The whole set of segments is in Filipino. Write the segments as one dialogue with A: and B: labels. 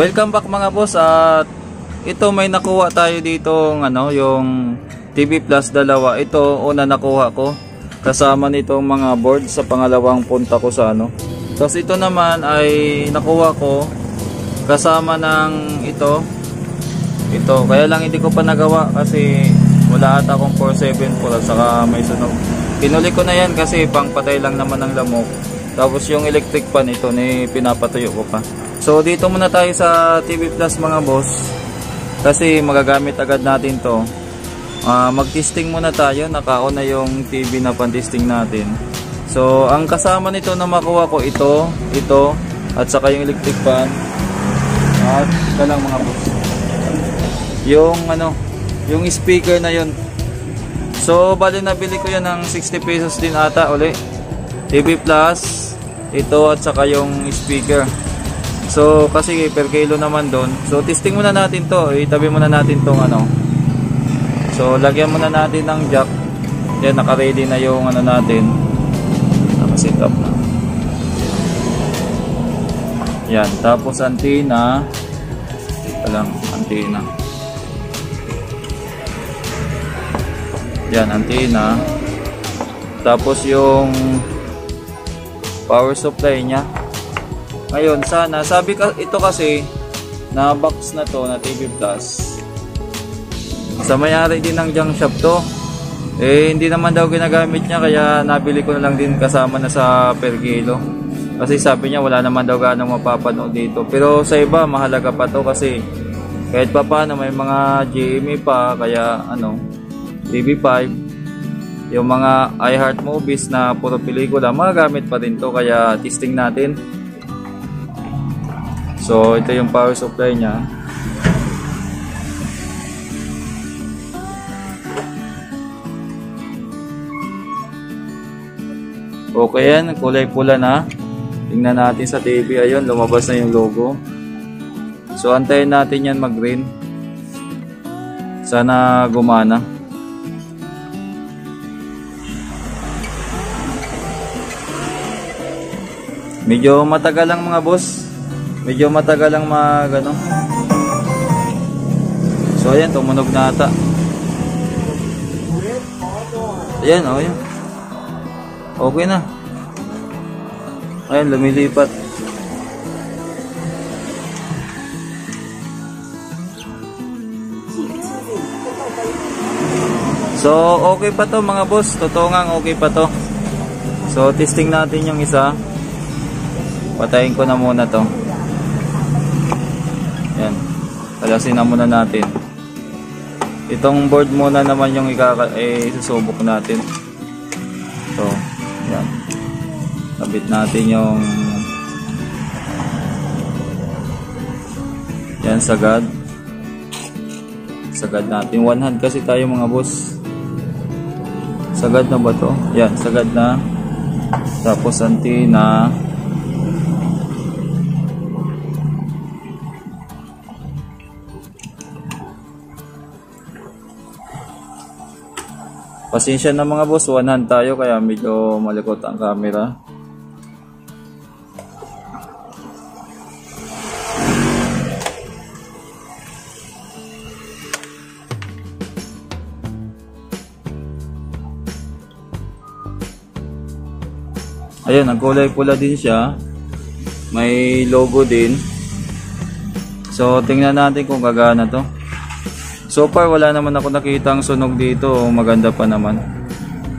A: Welcome back mga boss at ito may nakuha tayo dito ano yung TV Plus dalawa. Ito una nakuha ko kasama nitong mga board sa pangalawang punta ko sa ano. Tapos ito naman ay nakuha ko kasama ng ito. Ito kaya lang hindi ko pa nagawa kasi wala ata akong 474 at saka may sunog. Pinuli ko na yan kasi pang patay lang naman ng lamok. Tapos yung electric pan ito ni pinapatuyo ko pa. So dito muna tayo sa TV Plus mga boss. Kasi magagamit agad natin to. Uh, mag-testing muna tayo. Nakaon na yung TV na pan-testing natin. So ang kasama nito na makuha ko ito, ito, at saka yung electric fan. At ito lang mga boss. Yung ano, yung speaker na yun. So bali nabili ko yan ng 60 pesos din ata uli. TV Plus, ito at saka yung speaker. So, kasi per kilo naman doon. So, testing muna natin to. Itabi muna natin tong ano. So, lagyan muna natin ng jack. Yan, naka-ready na yung ano natin. Naka-set up na. Yan, tapos antenna. Ito lang, antenna. Yan, antenna. Tapos yung power supply niya. Ngayon, sana, sabi ka, ito kasi, na box na to, na TV Plus. Sa mayari din ng junk shop to. Eh, hindi naman daw ginagamit niya, kaya nabili ko na lang din kasama na sa per kilo. Kasi sabi niya, wala naman daw ganong mapapanood dito. Pero sa iba, mahalaga pa to kasi kahit pa paano, may mga GMA pa, kaya ano, TV5, yung mga iHeart movies na puro pelikula, magagamit pa din to, kaya testing natin. So, ito yung power supply niya. Okay yan, kulay pula na. Tingnan natin sa TV, ayun, lumabas na yung logo. So, antayin natin yan mag-green. Sana gumana. Medyo matagal lang mga boss. Medyo matagal lang mag ano. So ayan, tumunog na ata. Ayan, oh, ayan. Okay na. Ayan, lumilipat. So, okay pa to mga boss. Totoo nga okay pa to. So, testing natin yung isa. Patayin ko na muna to. Yan. Talasin na muna natin. Itong board muna naman yung ikaka eh, susubok natin. So, yan. Kabit natin yung yan sagad. Sagad natin. One hand kasi tayo mga boss. Sagad na ba to? Yan, sagad na. Tapos antina. Pasensya na mga boss, one hand tayo kaya medyo malikot ang camera. Ayun, nagkulay pula din siya. May logo din. So, tingnan natin kung gagana to. So far wala naman ako nakitang sunog dito, maganda pa naman.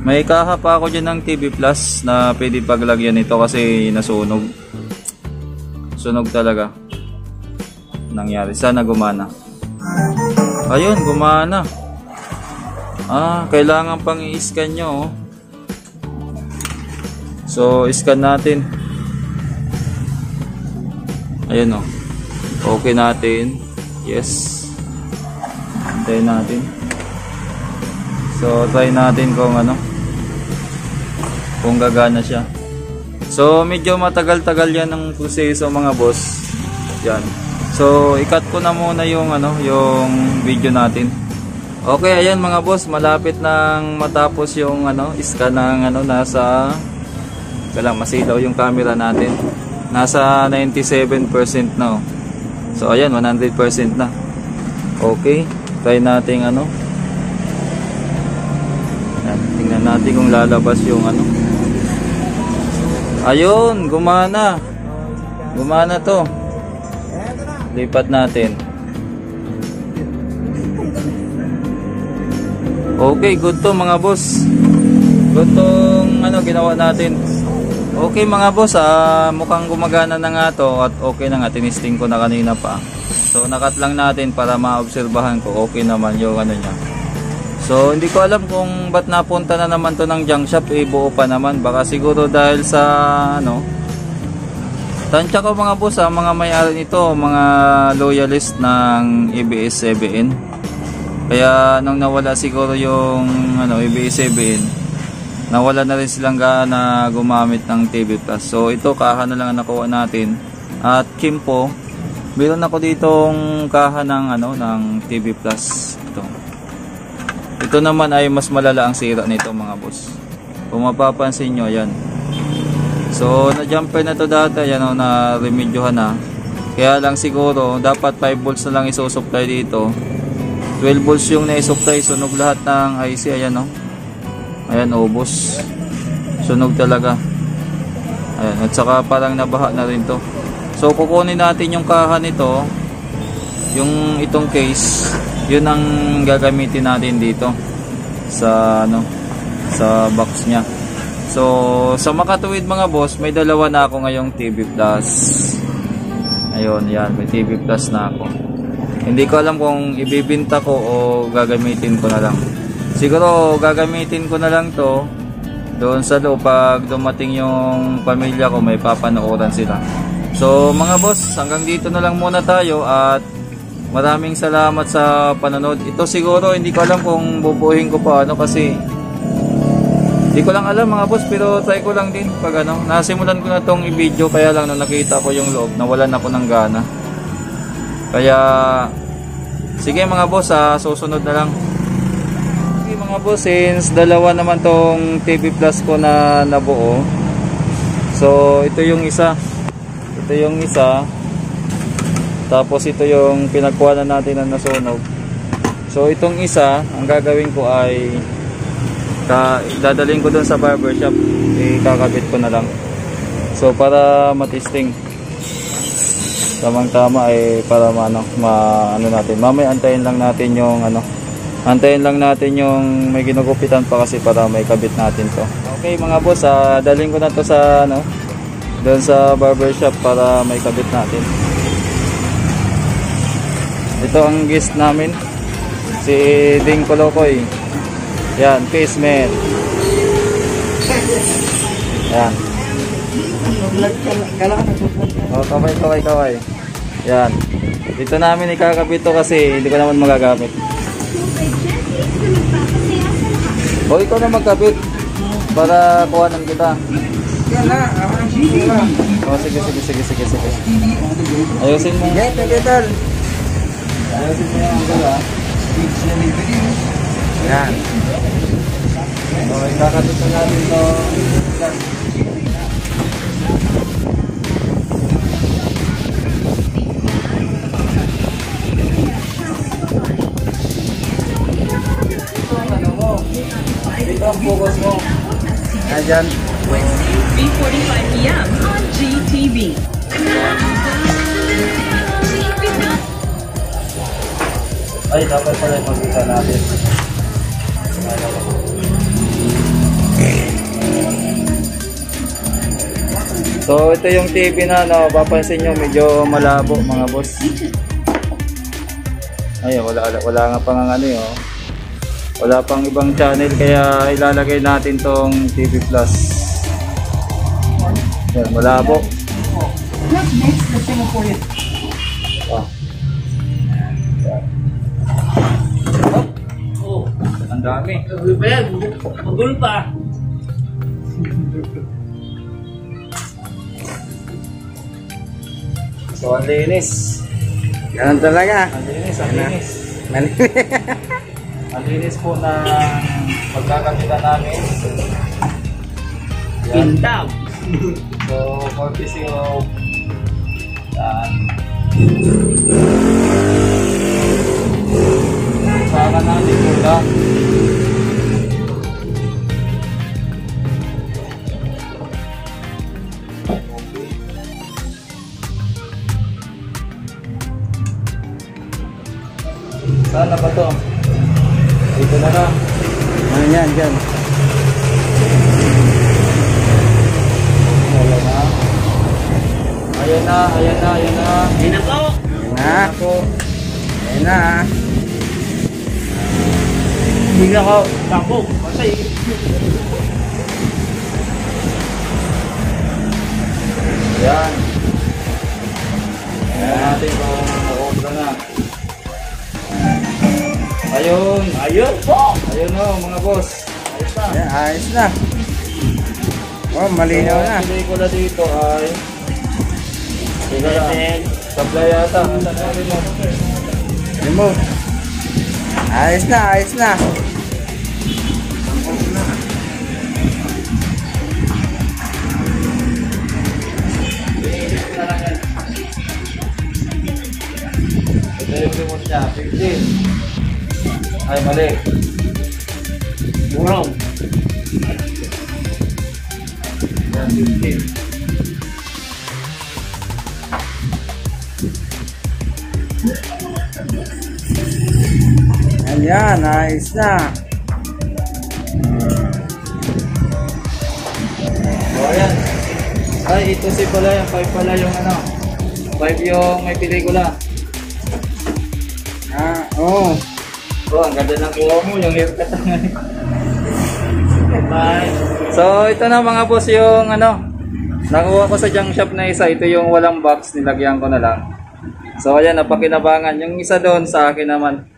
A: May kaha pa ako dyan ng TV Plus na pwede paglagyan nito kasi nasunog. Sunog talaga. Nangyari. Sana gumana. Ayun, gumana. Ah, kailangan pang i-scan nyo. Oh. So, scan natin. Ayun oh. Okay natin. Yes. Antayin natin. So, try natin kung ano. Kung gagana siya. So, medyo matagal-tagal yan ng proseso mga boss. Yan. So, ikat ko na muna yung ano, yung video natin. Okay, ayan mga boss, malapit nang matapos yung ano, scan ng ano nasa Kailang masilaw yung camera natin. Nasa 97% na. Oh. So ayan, 100% na. Okay, try natin ano. Ayan, tingnan natin kung lalabas yung ano. Ayun, gumana. Gumana to. Lipat natin. Okay, good to mga boss. Good tong ano ginawa natin. Okay mga boss, ah, mukhang gumagana na nga to at okay na nga, tinisting ko na kanina pa. So nakat lang natin para maobserbahan ko okay naman yung ano niya. So hindi ko alam kung ba't napunta na naman to ng junk shop, eh buo pa naman. Baka siguro dahil sa ano, Tansya ko mga boss, ah, mga may-ari nito, mga loyalist ng ABS-CBN. Kaya nung nawala siguro yung ano, ABS-CBN, nawala na rin silang gaana gumamit ng TV Plus. So ito kaha lang ang nakuha natin. At Kimpo, meron ako ditong kaha ng ano ng TV Plus. Ito. Ito naman ay mas malala ang sira nito mga boss. Kung mapapansin nyo, yan. So, na-jumper na to dati, yan o, na remedyohan na. Kaya lang siguro, dapat 5 volts na lang isusupply dito. 12 volts yung na-supply, sunog lahat ng IC, ayan o. Ayan, ubos. Sunog talaga. Ayan, at saka parang nabaha na rin to. So, kukunin natin yung kaha nito, yung itong case, yun ang gagamitin natin dito sa ano sa box niya. So, sa makatuwid mga boss, may dalawa na ako ngayong TV Plus. Ayun, yan, may TV Plus na ako. Hindi ko alam kung ibibinta ko o gagamitin ko na lang. Siguro gagamitin ko na lang to doon sa loob pag dumating yung pamilya ko may papanooran sila. So mga boss, hanggang dito na lang muna tayo at maraming salamat sa panonood. Ito siguro hindi ko alam kung bubuhin ko pa ano kasi hindi ko lang alam mga boss pero try ko lang din pag ano. Nasimulan ko na tong i-video kaya lang nung nakita ko yung loob nawalan ako ng gana. Kaya sige mga boss ah, susunod na lang. Okay mga boss since dalawa naman tong TV Plus ko na nabuo. So ito yung isa. Ito yung isa. Tapos ito yung pinagkuhanan natin na nasunog. So itong isa, ang gagawin ko ay dadalhin ko dun sa barber shop. Ikakabit ko na lang. So para matisting tamang tama ay para maano ma ano natin. Mamaya antayin lang natin yung ano antayin lang natin yung may ginugupitan pa kasi para may kabit natin to. Okay mga boss uh, dalhin ko na to sa ano doon sa barber shop para may kabit natin ito ang guest namin si Ding Kolokoy yan, face man. Yan. Oh, kaway, kaway, kaway. Yan. Dito namin ikakabit to kasi hindi ko naman magagamit. O, ikaw na magkabit para kuhanan kita. Oh, sige, sige, sige, sige, sige. Ayusin mo.
B: Get together.
A: Ayusin mo yung ha.
B: Yan.
A: So, ikakabit na natin to. Mo? Dito ang focus mo.
B: Ayan.
C: Wednesday, 3.45 p.m. on GTV.
A: Ay, dapat pala yung magkita natin. So, ito yung TV na, no, papansin nyo, medyo malabo, mga boss. Ay, wala, wala, wala nga pang ano yun, oh. Wala pang ibang channel, kaya ilalagay natin tong TV Plus. Yan, malabo. Ah. Oh, ang dami.
B: Magul pa.
A: So, ang linis.
B: Ganun talaga.
A: Ang linis, ang linis. Ang linis po na pagkakakitan namin. Yan. So, courtesy of yan. Saka natin mula. Saan na ba to? Dito na lang.
B: Ano yan, dyan.
A: Ayan na. Ayan na, ayan na, ayan na.
B: Ayan na.
A: Ako.
B: Ayan na.
D: Hindi na ako takbo. Kasi
A: Ayan. Ayan natin kung nakuha na. Ayun.
D: ayun po.
A: Ayun o mga boss.
D: Ayos na.
B: Ayan, ayos na. Oh, malinaw
A: So,
B: na.
A: ang pelikula dito ay
D: Then,
A: Supply yata. Mo.
B: Remove. Ayos na, ayos na.
A: Yung remote niya. 15. Ay mali.
D: murong.
A: Yan 15.
B: Ayan, ayos na.
A: O ayan. Ay ito si pala yung 5 pala yung ano. 5 yung may pelikula.
B: Ah, oh.
A: Oh, ang ganda ng kuha mo, yung haircut
D: Bye.
A: So, ito na mga boss yung ano, nakuha ko sa junk shop na isa. Ito yung walang box, nilagyan ko na lang. So, ayan, napakinabangan. Yung isa doon sa akin naman.